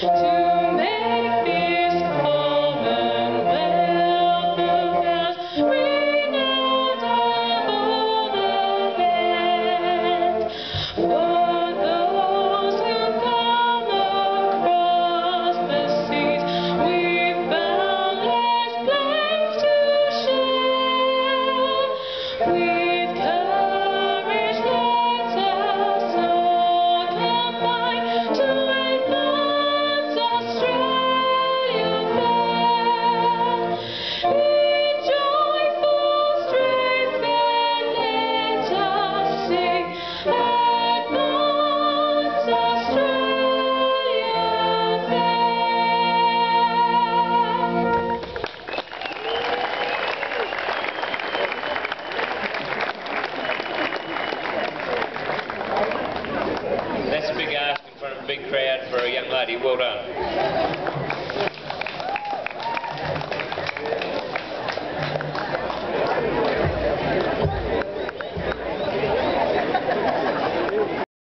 Two. Well done.